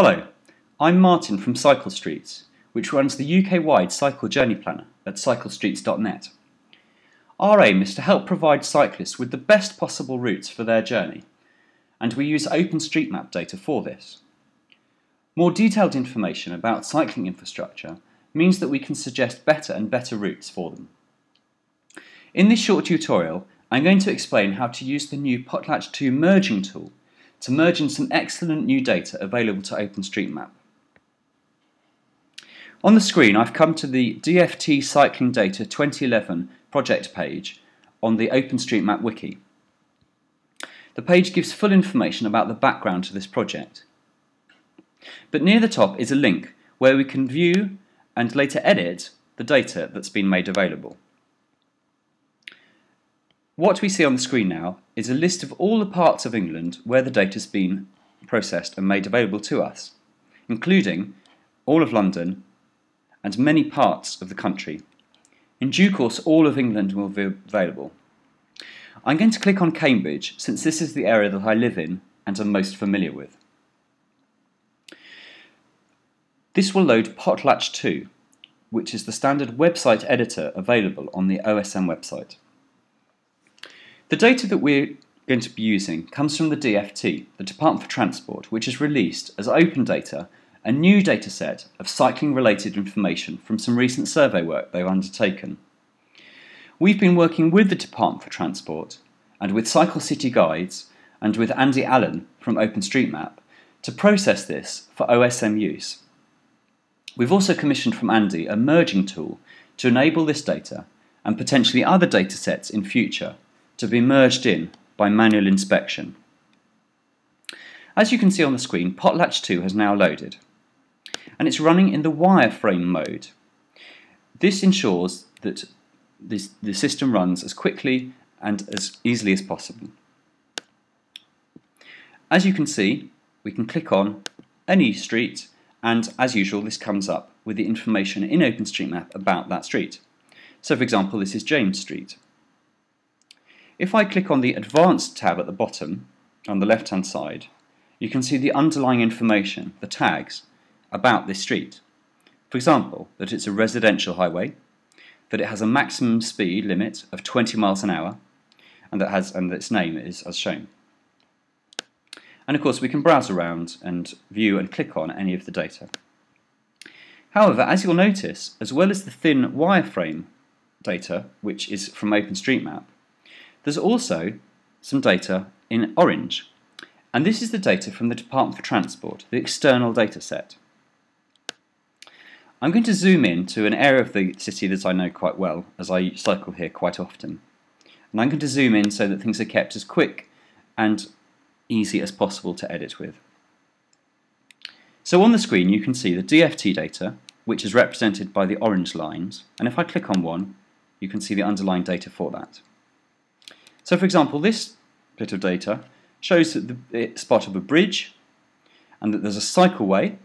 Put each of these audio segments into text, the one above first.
Hello, I'm Martin from Cycle Streets, which runs the UK-wide cycle journey planner at cyclestreets.net. Our aim is to help provide cyclists with the best possible routes for their journey, and we use OpenStreetMap data for this. More detailed information about cycling infrastructure means that we can suggest better and better routes for them. In this short tutorial, I'm going to explain how to use the new Potlatch2 merging tool to merge in some excellent new data available to OpenStreetMap. On the screen I've come to the DFT Cycling Data 2011 project page on the OpenStreetMap wiki. The page gives full information about the background to this project. But near the top is a link where we can view and later edit the data that's been made available. What we see on the screen now is a list of all the parts of England where the data has been processed and made available to us, including all of London and many parts of the country. In due course, all of England will be available. I'm going to click on Cambridge since this is the area that I live in and am most familiar with. This will load Potlatch 2, which is the standard website editor available on the OSM website. The data that we're going to be using comes from the DFT, the Department for Transport, which has released as open data a new dataset of cycling related information from some recent survey work they've undertaken. We've been working with the Department for Transport and with Cycle City Guides and with Andy Allan from OpenStreetMap to process this for OSM use. We've also commissioned from Andy a merging tool to enable this data and potentially other datasets in future to be merged in by manual inspection. As you can see on the screen, Potlatch 2 has now loaded, and it's running in the wireframe mode. This ensures that this, the system runs as quickly and as easily as possible. As you can see, we can click on any street, and as usual, this comes up with the information in OpenStreetMap about that street. So for example, this is James Street. If I click on the Advanced tab at the bottom, on the left-hand side, you can see the underlying information, the tags, about this street. For example, that it's a residential highway, that it has a maximum speed limit of 20 miles an hour, and that has and its name is as shown. And of course we can browse around and view and click on any of the data. However, as you'll notice, as well as the thin wireframe data, which is from OpenStreetMap, there's also some data in orange, and this is the data from the Department for Transport, the external data set. I'm going to zoom in to an area of the city that I know quite well, as I cycle here quite often. And I'm going to zoom in so that things are kept as quick and easy as possible to edit with. So on the screen you can see the DFT data, which is represented by the orange lines, and if I click on one, you can see the underlying data for that. So for example, this bit of data shows that the spot of a bridge and that there's a cycleway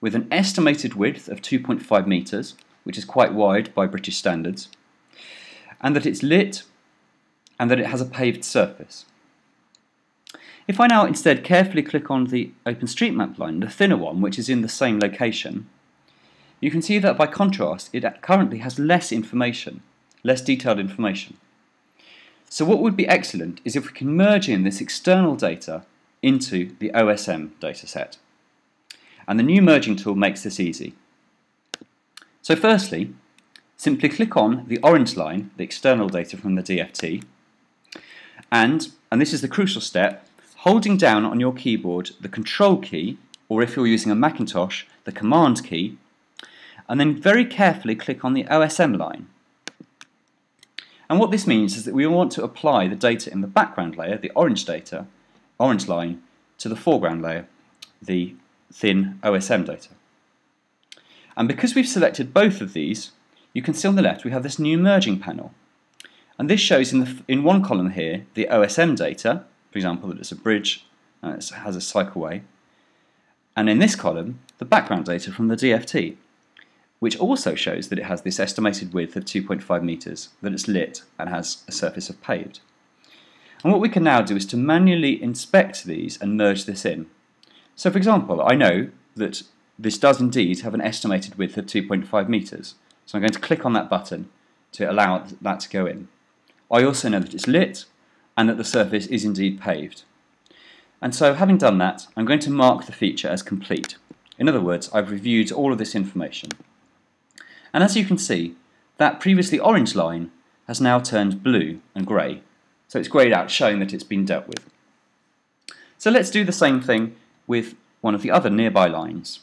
with an estimated width of 2.5 metres, which is quite wide by British standards, and that it's lit and that it has a paved surface. If I now instead carefully click on the OpenStreetMap line, the thinner one, which is in the same location, you can see that by contrast it currently has less information, less detailed information. So what would be excellent is if we can merge in this external data into the OSM dataset. And the new merging tool makes this easy. So firstly, simply click on the orange line, the external data from the DFT, and, and this is the crucial step, holding down on your keyboard the control key, or if you're using a Macintosh, the command key, and then very carefully click on the OSM line. And what this means is that we want to apply the data in the background layer, the orange data, orange line, to the foreground layer, the thin OSM data. And because we've selected both of these, you can see on the left we have this new merging panel. And this shows in, the, in one column here the OSM data, for example that it's a bridge and it has a cycleway, and in this column the background data from the DFT which also shows that it has this estimated width of 2.5 metres, that it's lit and has a surface of paved. And what we can now do is to manually inspect these and merge this in. So for example, I know that this does indeed have an estimated width of 2.5 metres. So I'm going to click on that button to allow that to go in. I also know that it's lit and that the surface is indeed paved. And so having done that, I'm going to mark the feature as complete. In other words, I've reviewed all of this information. And as you can see, that previously orange line has now turned blue and grey. So it's greyed out, showing that it's been dealt with. So let's do the same thing with one of the other nearby lines.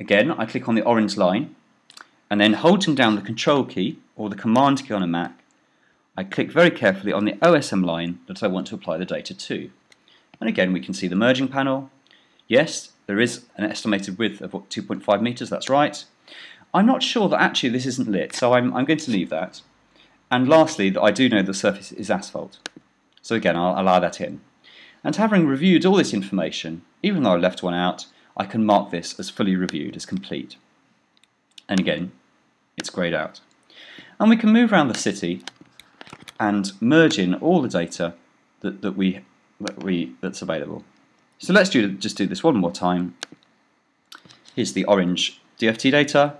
Again, I click on the orange line, and then holding down the control key, or the command key on a Mac, I click very carefully on the OSM line that I want to apply the data to. And again, we can see the merging panel. Yes, there is an estimated width of 2.5 meters, that's right. I'm not sure that actually this isn't lit, so I'm, I'm going to leave that. And lastly, that I do know the surface is asphalt. So again, I'll allow that in. And having reviewed all this information, even though I left one out, I can mark this as fully reviewed, as complete. And again, it's greyed out. And we can move around the city and merge in all the data that, that we that we that's available. So let's do just do this one more time. Here's the orange DFT data.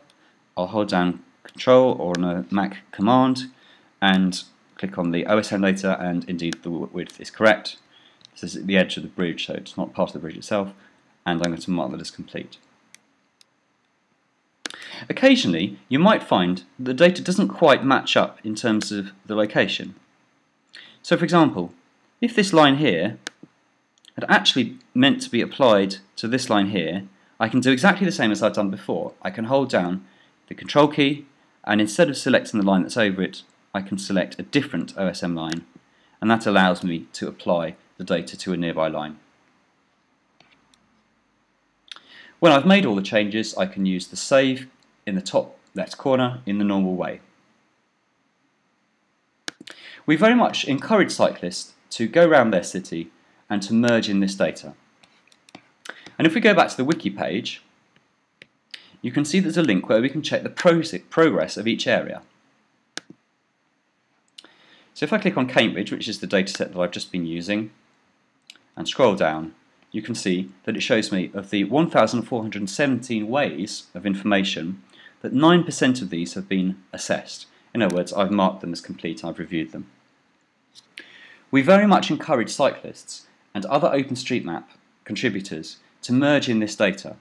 I'll hold down Control or on a Mac command and click on the OSM data and indeed the width is correct. This is at the edge of the bridge so it's not part of the bridge itself and I'm going to mark that as complete. Occasionally, you might find the data doesn't quite match up in terms of the location. So for example, if this line here had actually meant to be applied to this line here, I can do exactly the same as I've done before. I can hold down the control key and instead of selecting the line that's over it, I can select a different OSM line and that allows me to apply the data to a nearby line. When I've made all the changes, I can use the Save in the top left corner in the normal way. We very much encourage cyclists to go around their city and to merge in this data. And if we go back to the wiki page, you can see there's a link where we can check the progress of each area. So if I click on Cambridge, which is the dataset that I've just been using, and scroll down, you can see that it shows me of the 1,417 ways of information that 9% of these have been assessed. In other words, I've marked them as complete, I've reviewed them. We very much encourage cyclists and other OpenStreetMap contributors to merge in this data.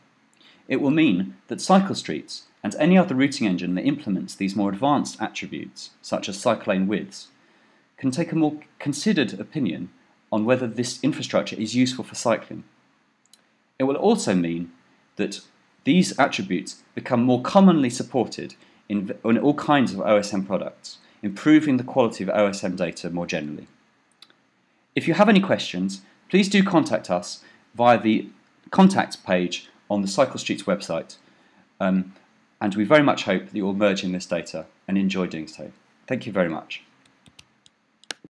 It will mean that cycle streets and any other routing engine that implements these more advanced attributes, such as cycle lane widths, can take a more considered opinion on whether this infrastructure is useful for cycling. It will also mean that these attributes become more commonly supported in, in all kinds of OSM products, improving the quality of OSM data more generally. If you have any questions, please do contact us via the contact page on the Cycle Streets website, um, and we very much hope that you will merge in this data and enjoy doing so. Thank you very much.